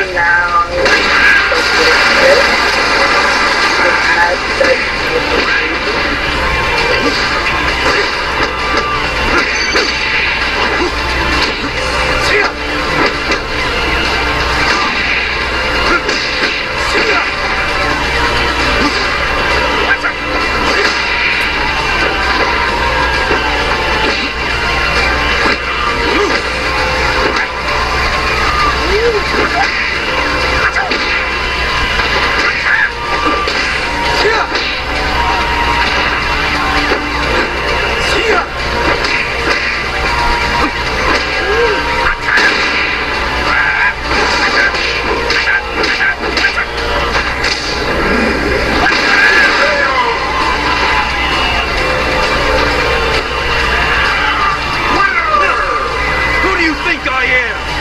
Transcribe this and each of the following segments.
now. Think I am?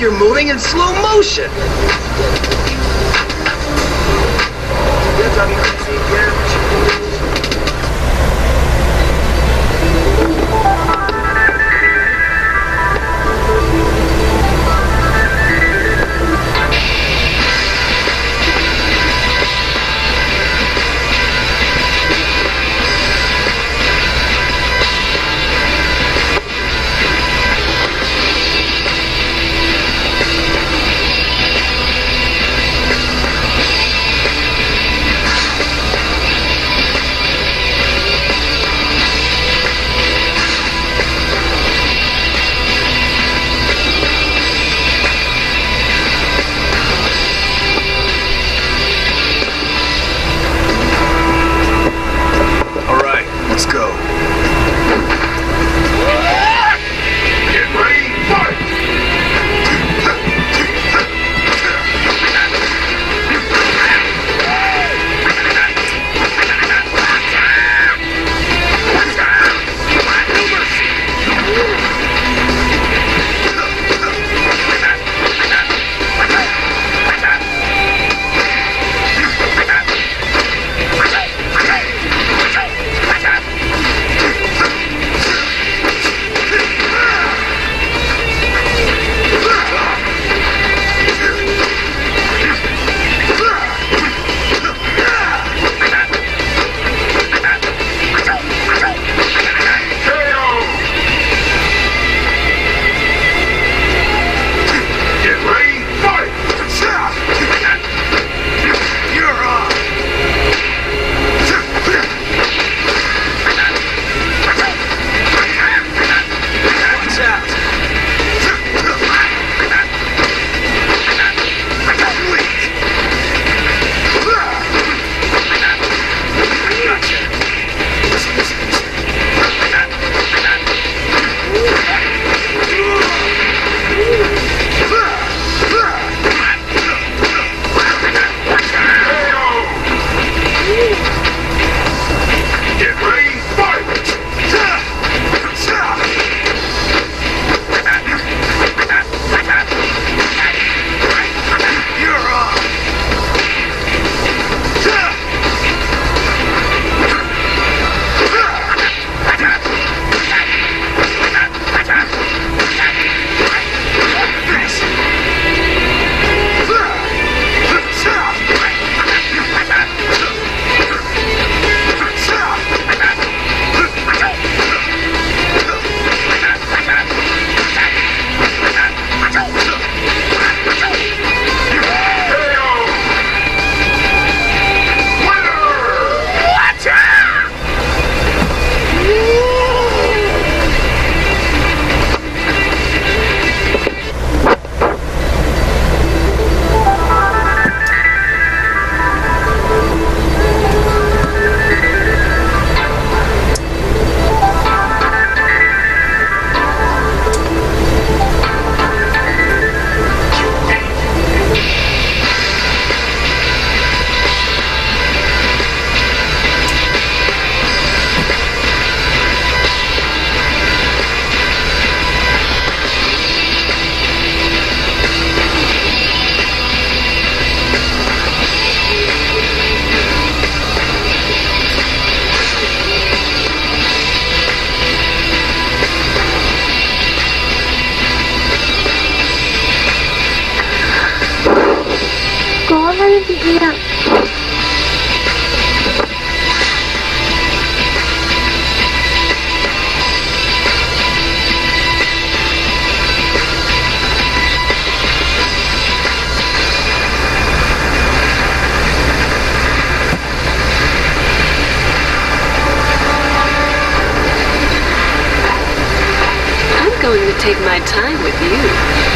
you're moving in slow motion. time with you.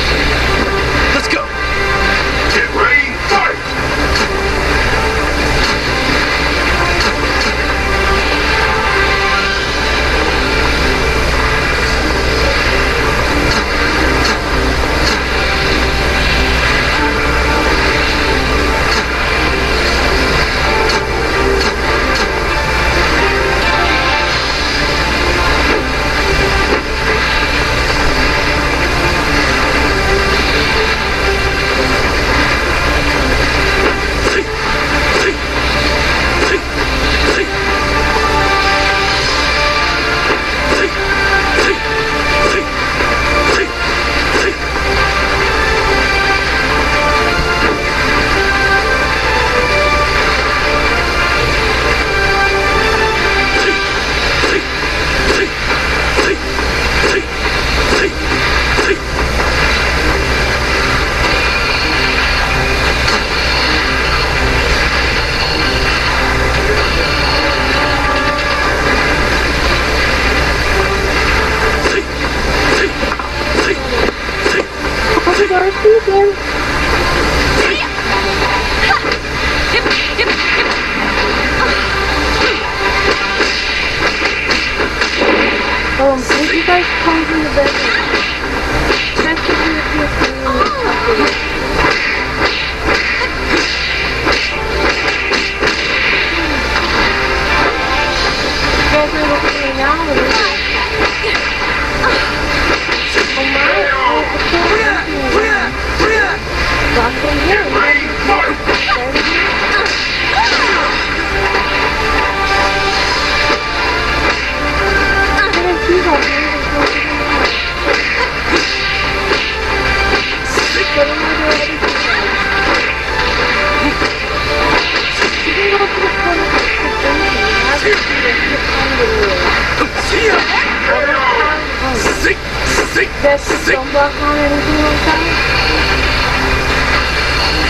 That's some block on anything like that?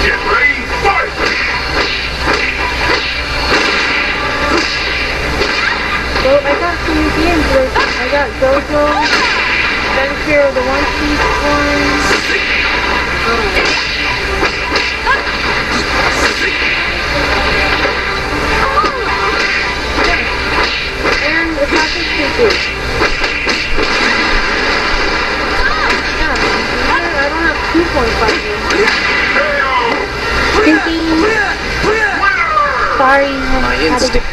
Get ready, fight! So I got some new games I got Adventure of the One Piece one.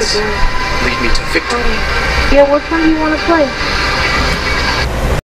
Lead me to victory. Yeah, which one do you want to play?